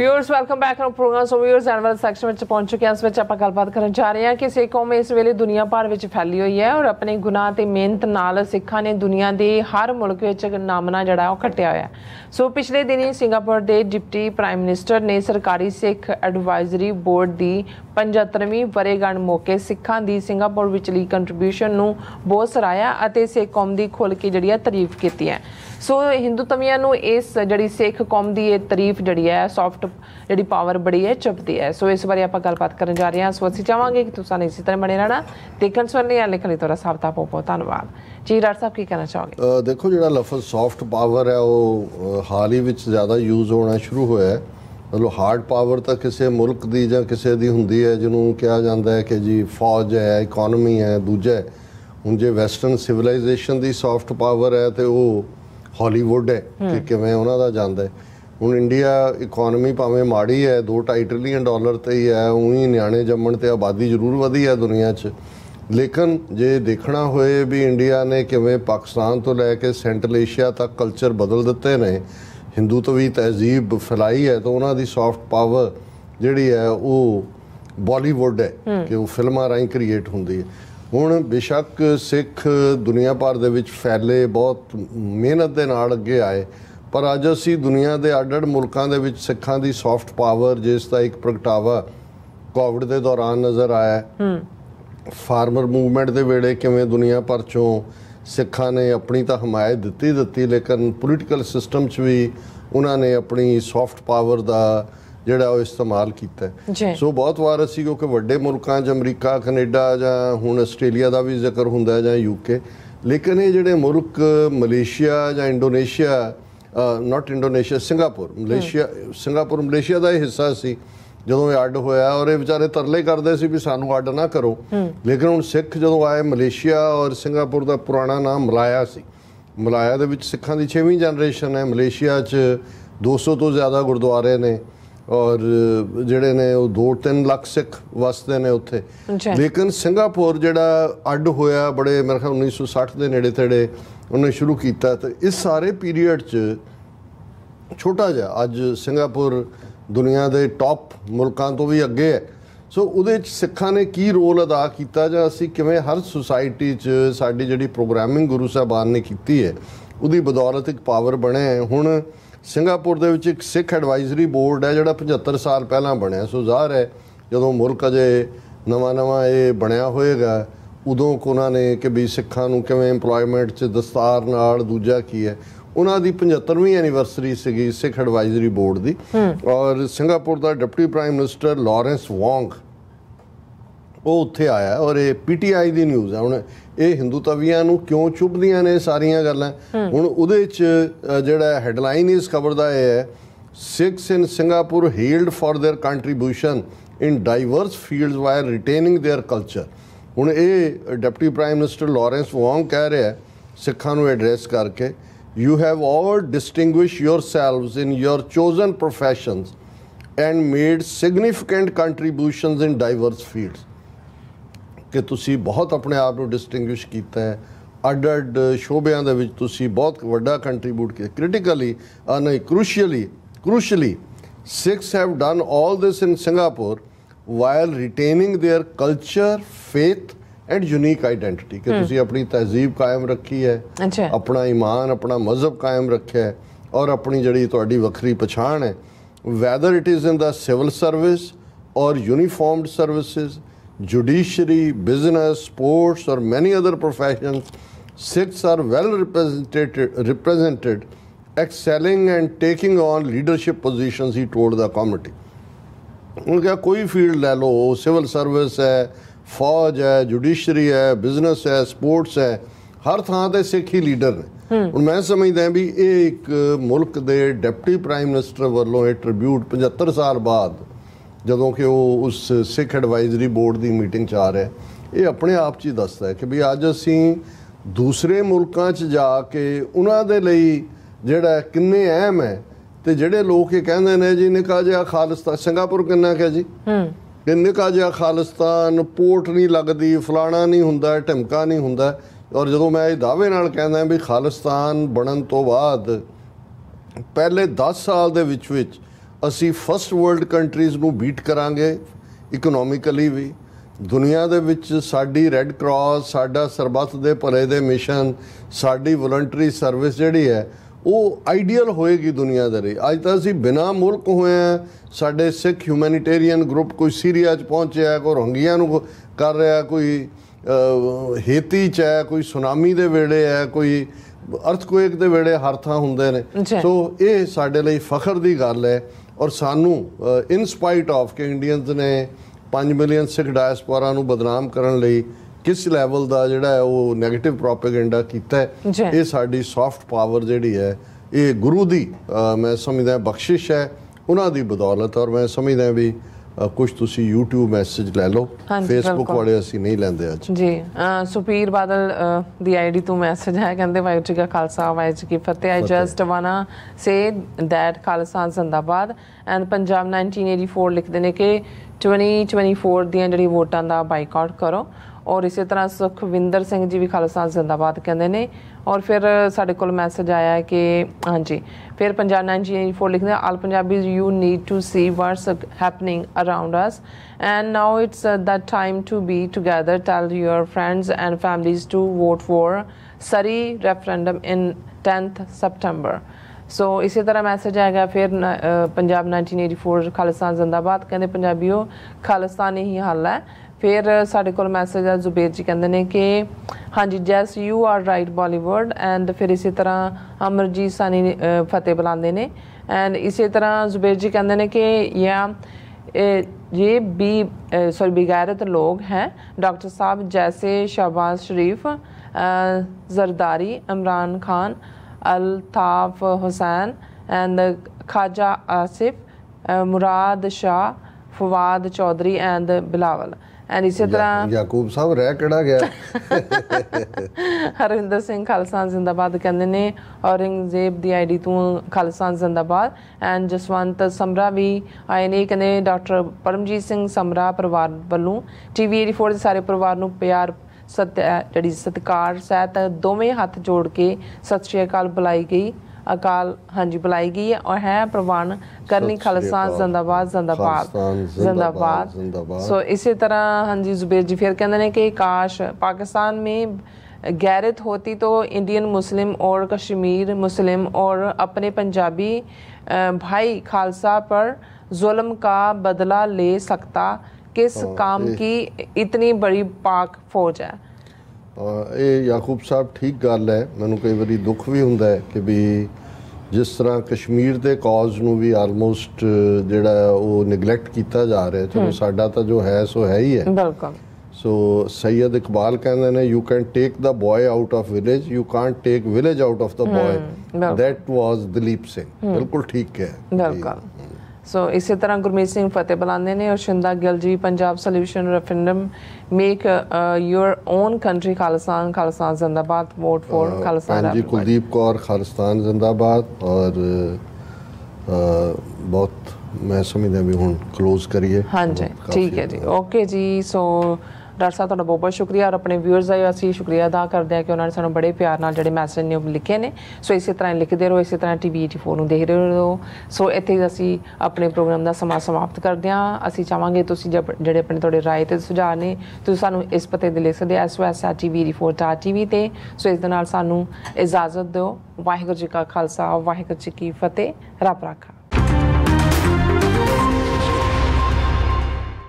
Viewers welcome back to programme so viewers annual section ਵਿੱਚ ਪਹੁੰਚ ਚੁੱਕੇ ਹਾਂ। ਇਸ ਵਿੱਚ ਆਪਾਂ ਗੱਲਬਾਤ ਕਰਨ ਜਾ ਰਹੇ ਹਾਂ ਕਿ ਸਿੱਖ ਕੌਮ ਇਸ ਵੇਲੇ ਦੁਨੀਆ ਭਰ ਵਿੱਚ ਫੈਲੀ ਹੋਈ ਹੈ ਔਰ ਆਪਣੇ ਗੁਨਾਹ ਤੇ ਮਿਹਨਤ ਨਾਲ ਸਿੱਖਾਂ ਨੇ ਦੁਨੀਆ ਦੇ ਹਰ ਮੁਲਕ ਵਿੱਚ ਨਾਮਨਾ ਜਿਹੜਾ ਉਹ ਖੱਟਿਆ ਹੋਇਆ ਸੋ, ਪਿਛਲੇ ਦਿਨੀ ਸਿੰਗਾਪੁਰ ਦੇ ਡਿਪਟੀ ਪ੍ਰਾਈਮ ਮਿਨਿਸਟਰ ਨੇ ਸਰਕਾਰੀ ਸਿੱਖ ਐਡਵਾਈਜ਼ਰੀ ਬੋਰਡ ਦੀ 75ਵੀਂ ਵਰੇਗੰਢ ਮੌਕੇ ਸਿੱਖਾਂ ਦੀ ਸਿੰਗਾਪੁਰ ਵਿਚਲੀ ਕੰਟਰੀਬਿਊਸ਼ਨ ਨੂੰ ਬਹੁਤ ਸਰਾਇਆ ਅਤੇ ਸਿੱਖ ਕੌਮ ਦੀ ਖੁੱਲ੍ਹ ਕੇ ਜਿਹੜੀ ਹੈ ਤਾਰੀਫ ਕੀਤੀ ਹੈ। ਸੋ ਹਿੰਦੂ ਤਮੀਆਂ ਨੂੰ ਇਸ ਜਿਹੜੀ ਸਿੱਖ ਕੌਮ ਦੀ ਇਹ ਤਾਰੀਫ ਜਿਹੜੀ ਹੈ ਸੌਫਟ ਜਿਹੜੀ ਪਾਵਰ ਬੜੀ ਹੈ ਚੁੱਪਦੀ ਹੈ। ਸੋ ਇਸ ਬਾਰੇ ਆਪਾਂ ਗੱਲਬਾਤ ਕਰਨ ਜਾ ਰਹੇ ਹਾਂ। ਸੋ ਅਸੀਂ ਚਾਹਾਂਗੇ ਕਿ ਤੁਸੀਂ ਇਸੇ ਤਰ੍ਹਾਂ ਬਣੇ ਰਹਿਣਾ, ਦੇਖਣ ਸੁਣਨ ਲਈ ਲਿਖਣ ਲਈ ਤੁਹਾਡਾ ਸਭ ਦਾ ਬਹੁਤ ਬਹੁਤ ਧੰਨਵਾਦ। ਜੀ ਡਾਕਟਰ ਸਾਹਿਬ, ਕੀ ਕਹਿਣਾ ਚਾਹੋਗੇ? ਦੇਖੋ, ਜਿਹੜਾ ਲਫ਼ਜ਼ ਸੌਫਟ ਪਾਵਰ ਹੈ, ਉਹ ਹਾਲ ਹੀ ਵਿੱਚ ਜ਼ਿਆਦਾ ਯੂਜ਼ ਹੋਣਾ ਸ਼ੁਰੂ ਹੋਇਆ ਹੈ। ਮਤਲਬ ਹਾਰਡ ਪਾਵਰ ਤਾਂ ਕਿਸੇ ਮੁਲਕ ਦੀ ਜਾਂ ਕਿਸੇ ਦੀ ਹੁੰਦੀ ਹੈ, ਜਿਹਨੂੰ ਕਿਹਾ ਜਾਂਦਾ ਹੈ ਕਿ ਜੀ, ਫੌਜ ਹੈ ਇਕਨੋਮੀ ਹੈ, ਦੂਜਾ ਹੁਣ ਜੇ ਵੈਸਟਰਨ ਸਿਵਲਾਈਜੇਸ਼ਨ ਦੀ ਸੌਫਟ ਪਾਵਰ ਹੈ, ਤੇ ਉਹ ਹਾਲੀਵੁੱਡ ਹੈ ਕਿ ਕਿਵੇਂ ਉਹਨਾਂ ਦਾ ਜਾਂਦਾ ਹੈ। ਹੁਣ ਇੰਡੀਆ ਇਕਨੋਮੀ ਭਾਵੇਂ ਮਾੜੀ ਹੈ 2.5 ਟ੍ਰਿਲੀਅਨ ਡਾਲਰ ਤੇ ਹੀ ਹੈ ਉਹੀ ਨਿਆਣੇ ਜੰਮਣ ਤੇ ਆਬਾਦੀ ਜ਼ਰੂਰ ਵਧੀ ਹੈ ਦੁਨੀਆ 'ਚ। ਲੇਕਿਨ ਜੇ ਦੇਖਣਾ ਹੋਏ ਵੀ ਇੰਡੀਆ ਨੇ ਕਿਵੇਂ ਪਾਕਿਸਤਾਨ ਤੋਂ ਲੈ ਕੇ ਸੈਂਟਰਲ ਏਸ਼ੀਆ ਤੱਕ ਕਲਚਰ ਬਦਲ ਦਿੱਤੇ ਨੇ ਹਿੰਦੂ ਤੋਂ ਵੀ ਤਹਿਜ਼ੀਬ ਫੈਲਾਈ ਹੈ ਤਾਂ ਉਹਨਾਂ ਦੀ ਸੌਫਟ ਪਾਵਰ ਜਿਹੜੀ ਹੈ ਉਹ ਬਾਲੀਵੁੱਡ ਹੈ ਕਿ ਉਹ ਫਿਲਮਾਂ ਰਾਹੀਂ ਕ੍ਰੀਏਟ ਹੁੰਦੀ ਹੈ। ਹੁਣ ਬੇਸ਼ੱਕ ਸਿੱਖ ਦੁਨੀਆ ਭਰ ਦੇ ਵਿੱਚ ਫੈਲੇ ਬਹੁਤ ਮਿਹਨਤ ਦੇ ਨਾਲ ਅੱਗੇ ਆਏ ਪਰ ਅੱਜ ਅਸੀਂ ਦੁਨੀਆ ਦੇ ਅੱਡ-ਅੱਡ ਮੁਲਕਾਂ ਦੇ ਵਿੱਚ ਸਿੱਖਾਂ ਦੀ ਸੌਫਟ ਪਾਵਰ ਜਿਸ ਦਾ ਇੱਕ ਪ੍ਰਗਟਾਵਾ ਕੋਵਿਡ ਦੇ ਦੌਰਾਨ ਨਜ਼ਰ ਆਇਆ ਹੈ। ਫਾਰਮਰ ਮੂਵਮੈਂਟ ਦੇ ਵੇਲੇ ਕਿਵੇਂ ਦੁਨੀਆ ਭਰ ਚੋਂ ਸਿੱਖਾਂ ਨੇ ਆਪਣੀ ਤਾਂ ਹਮਾਇਤ ਦਿੱਤੀ ਦਿੱਤੀ ਲੇਕਿਨ ਪੋਲੀਟੀਕਲ ਸਿਸਟਮ 'ਚ ਵੀ ਉਹਨਾਂ ਨੇ ਆਪਣੀ ਸੌਫਟ ਪਾਵਰ ਦਾ ਜਿਹੜਾ ਉਹ ਇਸਤੇਮਾਲ ਕੀਤਾ ਹੈ। ਸੋ ਬਹੁਤ ਵਾਰ ਅਸੀਂ ਕਿਉਂਕਿ ਵੱਡੇ ਮੁਲਕਾਂ 'ਚ ਅਮਰੀਕਾ ਕੈਨੇਡਾ ਜਾਂ ਹੁਣ ਆਸਟ੍ਰੇਲੀਆ ਦਾ ਵੀ ਜ਼ਿਕਰ ਹੁੰਦਾ ਹੈ ਜਾਂ ਯੂਕੇ ਲੇਕਿਨ ਇਹ ਜਿਹੜੇ ਮੁਲਕ ਮਲੇਸ਼ੀਆ ਜਾਂ Indonesia not Indonesia Singapore Malaysia Singapore Malaysia ਦਾ ਇਹ ਹਿੱਸਾ ਸੀ ਜਦੋਂ ਇਹ ਅੱਡ ਹੋਇਆ ਔਰ ਇਹ ਵਿਚਾਰੇ ਤਰਲੇ ਕਰਦੇ ਸੀ ਵੀ ਸਾਨੂੰ ਅੱਡ ਨਾ ਕਰੋ। ਲੇਕਿਨ ਹੁਣ ਸਿੱਖ ਜਦੋਂ ਆਏ ਮਲੇਸ਼ੀਆ ਔਰ ਸਿੰਗਾਪੁਰ ਦਾ ਪੁਰਾਣਾ ਨਾਮ ਮਲਾਇਆ ਸੀ। ਮਲਾਇਆ ਦੇ ਵਿੱਚ ਸਿੱਖਾਂ ਦੀ 6ਵੀਂ ਜਨਰੇਸ਼ਨ ਹੈ। ਮਲੇਸ਼ੀਆ 'ਚ 200 ਤੋਂ ਜ਼ਿਆਦਾ ਗੁਰਦੁਆਰੇ ਨੇ। ਔਰ ਜਿਹੜੇ ਨੇ ਉਹ 2-3 ਲੱਖ ਸਿੱਖ ਵਸਦੇ ਨੇ ਉੱਥੇ। ਲੇਕਿਨ ਸਿੰਗਾਪੁਰ ਜਿਹੜਾ ਅੱਡ ਹੋਇਆ ਬੜੇ ਮੇਰੇ ਖਿਆਲ 1960 ਦੇ ਨੇੜੇ ਤੇੜੇ ਉਹਨੇ ਸ਼ੁਰੂ ਕੀਤਾ ਤੇ ਇਸ ਸਾਰੇ ਪੀਰੀਅਡ 'ਚ ਛੋਟਾ ਜਿਹਾ ਅੱਜ ਸਿੰਗਾਪੁਰ ਦੁਨੀਆ ਦੇ ਟੌਪ ਮੁਲਕਾਂ ਤੋਂ ਵੀ ਅੱਗੇ ਹੈ। ਸੋ ਉਹਦੇ ਚ ਸਿੱਖਾਂ ਨੇ ਕੀ ਰੋਲ ਅਦਾ ਕੀਤਾ ਜਾਂ ਅਸੀਂ ਕਿਵੇਂ ਹਰ ਸੁਸਾਇਟੀ 'ਚ ਸਾਡੀ ਜਿਹੜੀ ਪ੍ਰੋਗਰਾਮਿੰਗ ਗੁਰੂ ਸਾਹਿਬਾਨ ਨੇ ਕੀਤੀ ਹੈ ਉਹਦੀ ਬਦੌਲਤ ਇੱਕ ਪਾਵਰ ਬਣਿਆ ਹੈ। ਹੁਣ ਸਿੰਗਾਪੁਰ ਦੇ ਵਿੱਚ ਇੱਕ ਸਿੱਖ ਐਡਵਾਈਜ਼ਰੀ ਬੋਰਡ ਹੈ ਜਿਹੜਾ 75 ਸਾਲ ਪਹਿਲਾਂ ਬਣਿਆ। ਸੋ ਜ਼ਾਹਰ ਹੈ ਜਦੋਂ ਮੁਲਕ ਅਜੇ ਨਵਾਂ ਨਵਾਂ ਇਹ ਬਣਿਆ ਹੋਏਗਾ ਉਦੋਂ ਕੋ ਉਹਨਾਂ ਨੇ ਕਿ ਵੀ ਸਿੱਖਾਂ ਨੂੰ ਕਿਵੇਂ EMPLOYMENT 'ਚ ਦਸਤਾਰ ਨਾਲ ਦੂਜਾ ਕੀ ਹੈ ਉਹਨਾਂ ਦੀ 75ਵੀਂ ਐਨੀਵਰਸਰੀ ਸੀਗੀ ਸਿੱਖ ਐਡਵਾਈਜ਼ਰੀ ਬੋਰਡ ਦੀ। ਔਰ ਸਿੰਗਾਪੁਰ ਦਾ deputy prime minister Lawrence Wong ਉਹ ਉੱਥੇ ਆਇਆ ਔਰ ਇਹ ਪੀਟੀਆਈ ਦੀ ਨਿਊਜ਼ ਹੈ। ਹੁਣ ਇਹ ਹਿੰਦੂ ਤਵੀਆਂ ਨੂੰ ਕਿਉਂ ਚੁੱਭਦੀਆਂ ਨੇ ਸਾਰੀਆਂ ਗੱਲਾਂ? ਹੁਣ ਉਹਦੇ ਚ ਜਿਹੜਾ ਹੈਡਲਾਈਨ ਇਸ ਖਬਰ ਦਾ ਇਹ ਹੈ Sikhs in Singapore hailed for their contribution in diverse fields while retaining their culture ਹੁਣ ਇਹ ਡਿਪਟੀ ਪ੍ਰਾਈਮ ਮਿਨਿਸਟਰ ਲਾਰੈਂਸ ਵਾਂਗ ਕਹਿ ਰਿਹਾ ਸਿੱਖਾਂ ਨੂੰ ਐਡਰੈਸ ਕਰਕੇ you have all distinguish yourselves in your chosen professions and made significant contributions in diverse fields ਕਿ ਤੁਸੀਂ ਬਹੁਤ ਆਪਣੇ ਆਪ ਨੂੰ ਡਿਸਟਿੰਗੁਇਸ਼ ਕੀਤਾ ਹੈ। ਅੱਡ ਅੱਡ ਸ਼ੋਬਿਆਂ ਦੇ ਵਿੱਚ ਤੁਸੀਂ ਬਹੁਤ ਵੱਡਾ ਕੰਟਰੀਬਿਊਟ ਕੀਤਾ। ਕ੍ਰਿਟੀਕਲੀ ਨਹੀਂ crucially crucially Sikhs have done all this in Singapore while retaining their culture faith and unique identity ਕਿ ਤੁਸੀਂ ਆਪਣੀ ਤਹਿਜ਼ੀਬ ਕਾਇਮ ਰੱਖੀ ਹੈ ਆਪਣਾ ਈਮਾਨ ਆਪਣਾ ਮਜ਼ਹਬ ਕਾਇਮ ਰੱਖਿਆ ਹੈ ਔਰ ਆਪਣੀ ਜਿਹੜੀ ਤੁਹਾਡੀ ਵੱਖਰੀ ਪਛਾਣ ਹੈ whether it is in the civil service or uniformed services judiciary business sports or many other professions Sikhs are well represented represented excelling and taking on leadership positions he told the committee ਹੁਣ ਕਿਹਾ ਕੋਈ field ਲੈ ਲਓ civil service ਹੈ ਫੌਜ ਹੈ judiciary ਹੈ business ਹੈ ਸਪੋਰਟਸ ਹੈ ਹਰ ਥਾਂ ਤੇ ਸਿੱਖ ਹੀ ਲੀਡਰ ਨੇ ਹੁਣ ਮੈਂ ਸਮਝਦਾ ਵੀ ਇਹ ਇੱਕ ਮੁਲਕ ਦੇ ਡਿਪਟੀ ਪ੍ਰਾਈਮ ਮਿਨਿਸਟਰ ਵੱਲੋਂ ਇਹ ਟ੍ਰਿਬਿਊਟ 75 ਸਾਲ ਬਾਅਦ ਜਦੋਂ ਕਿ ਉਹ ਉਸ ਸਿੱਖ ਐਡਵਾਈਜ਼ਰੀ ਬੋਰਡ ਦੀ ਮੀਟਿੰਗ 'ਚ ਆ ਰਿਹਾ ਇਹ ਆਪਣੇ ਆਪ 'ਚ ਹੀ ਦੱਸਦਾ ਹੈ ਕਿ ਵੀ ਅੱਜ ਅਸੀਂ ਦੂਸਰੇ ਮੁਲਕਾਂ 'ਚ ਜਾ ਕੇ ਉਹਨਾਂ ਦੇ ਲਈ ਜਿਹੜਾ ਕਿੰਨੇ ਅਹਿਮ ਹੈ ਤੇ ਜਿਹੜੇ ਲੋਕ ਇਹ ਕਹਿੰਦੇ ਨੇ ਜੀ ਨਿਕਾ ਜਿਹਾ ਖਾਲਿਸਤਾਨ ਸਿੰਗਾਪੁਰ ਕਿੰਨਾ ਕਿਹਾ ਜੀ? ਹੂੰ। ਕਿ ਨਿਕਾ ਜਿਹਾ ਖਾਲਿਸਤਾਨ ਪੋਰਟ ਨਹੀਂ ਲੱਗਦੀ ਫਲਾਣਾ ਨਹੀਂ ਹੁੰਦਾ ਢਮਕਾ ਨਹੀਂ ਹੁੰਦਾ। ਔਰ ਜਦੋਂ ਮੈਂ ਇਹ ਦਾਅਵੇ ਨਾਲ ਕਹਿੰਦਾ ਵੀ ਖਾਲਿਸਤਾਨ ਬਣਨ ਤੋਂ ਬਾਅਦ ਪਹਿਲੇ 10 ਸਾਲ ਦੇ ਵਿੱਚ ਵਿੱਚ ਅਸੀਂ ਫਸਟ ਵਰਲਡ ਕੰਟਰੀਜ਼ ਨੂੰ ਬੀਟ ਕਰਾਂਗੇ ਇਕਨੋਮਿਕਲੀ ਵੀ। ਦੁਨੀਆ ਦੇ ਵਿੱਚ ਸਾਡੀ ਰੈੱਡ ਕਰਾਸ ਸਾਡਾ ਸਰਬੱਤ ਦੇ ਭਲੇ ਦੇ ਮਿਸ਼ਨ ਸਾਡੀ ਵੋਲੰਟਰੀ ਸਰਵਿਸ ਜਿਹੜੀ ਹੈ ਉਹ ਆਈਡੀਅਲ ਹੋਏਗੀ ਦੁਨੀਆ ਦੇ ਲਈ। ਅੱਜ ਤਾਂ ਅਸੀਂ ਬਿਨਾ ਮੁਲਕ ਹੋਏ ਆ ਸਾਡੇ ਸਿੱਖ ਹਿਊਮੈਨਿਟੇਰੀਅਨ ਗਰੁੱਪ ਕੋਈ ਸੀਰੀਆ 'ਚ ਪਹੁੰਚਿਆ ਕੋਈ ਰੋਹਿੰਗੀਆਂ ਨੂੰ ਕਰ ਰਿਹਾ ਕੋਈ ਹੇਤੀ 'ਚ ਹੈ ਕੋਈ ਸੁਨਾਮੀ ਦੇ ਵੇਲੇ ਹੈ ਕੋਈ ਅਰਥਕੁਏਕ ਦੇ ਵੇਲੇ ਹਰ ਥਾਂ ਹੁੰਦੇ ਨੇ। ਸੋ ਇਹ ਸਾਡੇ ਲਈ ਫਖਰ ਦੀ ਗੱਲ ਹੈ। ਔਰ ਸਾਨੂੰ ਇਨ ਸਪਾਈਟ ਆਫ ਕਿ ਇੰਡੀਅਨਸ ਨੇ 5 ਮਿਲੀਅਨ ਸਿੱਖ ਡਾਇਸਪੋਰਾ ਨੂੰ ਬਦਨਾਮ ਕਰਨ ਲਈ ਕਿਸ ਲੈਵਲ ਦਾ ਜਿਹੜਾ ਹੈ ਉਹ 네ਗੇਟਿਵ ਪ੍ਰੋਪੇਗੈਂਡਾ ਕੀਤਾ ਇਹ ਸਾਡੀ ਸੌਫਟ ਪਾਵਰ ਜਿਹੜੀ ਹੈ ਇਹ ਗੁਰੂ ਦੀ ਮੈਂ ਸਮਝਦਾ ਬਖਸ਼ਿਸ਼ ਹੈ ਉਹਨਾਂ ਦੀ ਬਦੌਲਤ ਔਰ ਮੈਂ ਸਮਝਦਾ ਵੀ ਕੁਝ ਤੁਸੀਂ YouTube ਮੈਸੇਜ ਲੈ ਲਓ। ਬਿਲਕੁਲ। ਵਾਲੇ ਅਸੀਂ ਨਹੀਂ ਲੈਂਦੇ ਅੱਜ। ਜੀ ਸੁਪੀਰ ਬਾਦਲ ਦੀ ਆਈਡੀ ਤੋਂ ਮੈਸੇਜ ਹੈ ਕਹਿੰਦੇ ਵਾਹਿਗੁਰੂ ਜੀ ਕਾ ਖਾਲਸਾ ਵਾਹਿਗੁਰੂ ਜੀ ਕੀ ਫਤਿਹ। I just wanna say that Khalsa ਜ਼ਿੰਦਾਬਾਦ ਐਂਡ ਪੰਜਾਬ 1984 ਲਿਖਦੇ ਨੇ ਕਿ 2024 ਦੀਆਂ ਜਿਹੜੀ ਵੋਟਾਂ ਦਾ ਬਾਈਕਾਟ ਕਰੋ। ਔਰ ਇਸੇ ਤਰ੍ਹਾਂ ਸੁਖਵਿੰਦਰ ਸਿੰਘ ਜੀ ਵੀ ਖਾਲਸਾ ਜ਼ਿੰਦਾਬਾਦ ਕਹਿੰਦੇ ਨੇ ਔਰ ਫਿਰ ਸਾਡੇ ਕੋਲ ਮੈਸੇਜ ਆਇਆ ਹੈ ਕਿ ਹਾਂਜੀ ਫਿਰ ਪੰਜਾਬ 1984 ਲਿਖਦੇ all Punjabis you need to see what's happening around us and now it's the time to be together tell your friends and families to vote for Surrey referendum in 10th September so ਇਸੇ ਤਰ੍ਹਾਂ message ਆਏਗਾ ਫਿਰ ਨ- ਅ, ਪੰਜਾਬ 1984 ਖਾਲਿਸਤਾਨ ਜ਼ਿੰਦਾਬਾਦ ਕਹਿੰਦੇ ਪੰਜਾਬੀਓ ਖਾਲਿਸਤਾਨ ਹੀ ਹੱਲ ਹੈ। ਫਿਰ ਸਾਡੇ ਕੋਲ ਮੈਸੇਜ ਆ ਜ਼ੁਬੇਰ ਜੀ ਕਹਿੰਦੇ ਨੇ ਕਿ ਹਾਂਜੀ yes you are right Bollywood and ਫਿਰ ਇਸੇ ਤਰ੍ਹਾਂ ਅਮਰਜੀਤ ਸਾਨੀ ਅ, ਫਤਿਹ ਬੁਲਾਉਂਦੇ ਨੇ ਐਂਡ ਇਸੇ ਤਰ੍ਹਾਂ ਜ਼ੁਬੇਰ ਜੀ ਕਹਿੰਦੇ ਨੇ ਕਿ ਯਾ ए, ये भी सॉरी बेगैरत लोग हैं डॉक्टर साहब जैसे शहबाज शरीफ अ, Zardari Imran Khan Altaf Hussain and Khawaja Asif a, Murad Shah Fawad Chaudhry and Bilawal. And ਇਸੇ ਤਰ੍ਹਾਂ ਯਾਕੂਬ ਸਾਹਿਬ ਰਹਿ ਕਿਹੜਾ ਗਿਆ? ਹਰਿੰਦਰ ਸਿੰਘ ਖਾਲਸਾ ਜ਼ਿੰਦਾਬਾਦ ਕਹਿੰਦੇ ਨੇ ਔਰੰਗਜ਼ੇਬ ਦੀ ਆਈਡੀ ਤੋਂ ਖਾਲਸਾ ਜ਼ਿੰਦਾਬਾਦ। ਐਂਡ ਜਸਵੰਤ ਸਮਰਾ ਵੀ ਆਏ ਨੇ ਕਹਿੰਦੇ ਡਾਕਟਰ ਪਰਮਜੀਤ ਸਿੰਘ ਸਮਰਾ ਪਰਿਵਾਰ ਵੱਲੋਂ। ਟੀਵੀ 84 ਦੇ ਸਾਰੇ ਪਰਿਵਾਰ ਨੂੰ ਪਿਆਰ ਸਤਿ ਜਿਹੜੀ ਸਤਕਾਰ ਸਹਿਤ ਦੋਵੇਂ ਹੱਥ ਜੋੜ ਕੇ ਸਤਿ ਸ਼੍ਰੀ ਅਕਾਲ ਬੁਲਾਈ ਗਈ। अकाल हाँ जी बुलाई गई है और है प्रवान करनी खालसा जिंदाबाद जिंदाबाद जिंदाबाद सो इसी तरह हाँ जी जुबेर जी फिर कहते हैं कि काश पाकिस्तान में गैरत होती तो इंडियन मुस्लिम और कश्मीर मुस्लिम और अपने पंजाबी भाई खालसा पर जुल्म का बदला ले सकता किस काम की इतनी बड़ी पाक फौज है ਇਹ ਯਾਕੂਬ ਸਾਹਿਬ ਠੀਕ ਗੱਲ ਹੈ। ਮੈਨੂੰ ਕਈ ਵਾਰੀ ਦੁੱਖ ਵੀ ਹੁੰਦਾ ਹੈ ਕਿ ਵੀ ਜਿਸ ਤਰ੍ਹਾਂ ਕਸ਼ਮੀਰ ਦੇ ਕਾਜ਼ ਨੂੰ ਵੀ ਆਲਮੋਸਟ ਜਿਹੜਾ ਉਹ ਨਿਗਲੈਕਟ ਕੀਤਾ ਜਾ ਰਿਹਾ ਚਲੋ ਸਾਡਾ ਤਾਂ ਜੋ ਹੈ ਸੋ ਹੈ ਹੀ ਹੈ। ਸੋ ਸੈਦ ਇਕਬਾਲ ਕਹਿੰਦੇ ਨੇ you can take the boy out of village you can't take village out of the boy that was Dalip Singh ਬਿਲਕੁਲ ਠੀਕ ਹੈ। ਬਿਲਕੁਲ। ਸੋ ਇਸੇ ਤਰ੍ਹਾਂ ਗੁਰਮੀਤ ਸਿੰਘ ਫਤਿਹ ਬਲਾਂਦੇ ਨੇ ਔਰ Shinda Gill ji Punjab solution referendum make your own country Khalistan Khalistan ਜ਼ਿੰਦਾਬਾਦ vote four ਖਾਲਸਾਨ ਜੀ ਕੁਲਦੀਪ ਕੌਰ ਖਾਲਸਾਨ ਜ਼ਿੰਦਾਬਾਦ ਔਰ ਬਹੁਤ ਮੈਂ ਸਮਝਦਾ ਵੀ ਹੁਣ ক্লোਜ਼ ਕਰੀਏ ਹਾਂਜੀ ਠੀਕ ਹੈ ਜੀ ਓਕੇ ਜੀ ਸੋ ਡਾਕਟਰ ਸਾਹਿਬ, ਤੁਹਾਡਾ ਬਹੁਤ ਬਹੁਤ ਸ਼ੁਕਰੀਆ ਔਰ ਆਪਣੇ ਵਿਊਅਰਸ ਦਾ ਵੀ ਅਸੀਂ ਸ਼ੁਕਰੀਆ ਅਦਾ ਕਰਦੇ ਹਾਂ ਕਿ ਉਹਨਾਂ ਨੇ ਸਾਨੂੰ ਬੜੇ ਪਿਆਰ ਨਾਲ ਜਿਹੜੇ ਮੈਸੇਜ ਨੇ ਉਹ ਲਿਖੇ ਨੇ। ਸੋ ਇਸੇ ਤਰ੍ਹਾਂ ਹੀ ਲਿਖਦੇ ਰਹੋ, ਇਸੇ ਤਰ੍ਹਾਂ ਟੀਵੀ 84 ਨੂੰ ਦੇਖਦੇ ਰਹੋ। ਸੋ ਇੱਥੇ ਅਸੀਂ ਆਪਣੇ ਪ੍ਰੋਗਰਾਮ ਦਾ ਸਮਾਂ ਸਮਾਪਤ ਕਰਦੇ ਹਾਂ। ਅਸੀਂ ਚਾਹਾਂਗੇ ਤੁਸੀਂ ਜਿਹੜੇ ਆਪਣੇ ਤੁਹਾਡੇ ਰਾਏ ਤੇ ਸੁਝਾਅ ਨੇ, ਤੁਸੀਂ ਸਾਨੂੰ ਇਸ ਪਤੇ ਤੇ ਲਿਖ ਸਕਦੇ ਐਸਓਐਸ@tv84.tv ਤੇ। ਸੋ ਇਸ ਦੇ ਨਾਲ ਸਾਨੂੰ ਇਜਾਜ਼ਤ ਦਿਓ। ਵਾਹਿਗੁਰੂ ਜੀ ਕਾ ਖਾਲਸਾ, ਵਾਹਿਗੁਰੂ ਜੀ ਕੀ ਫਤਿਹ। ਰੱਬ ਰਾਖਾ।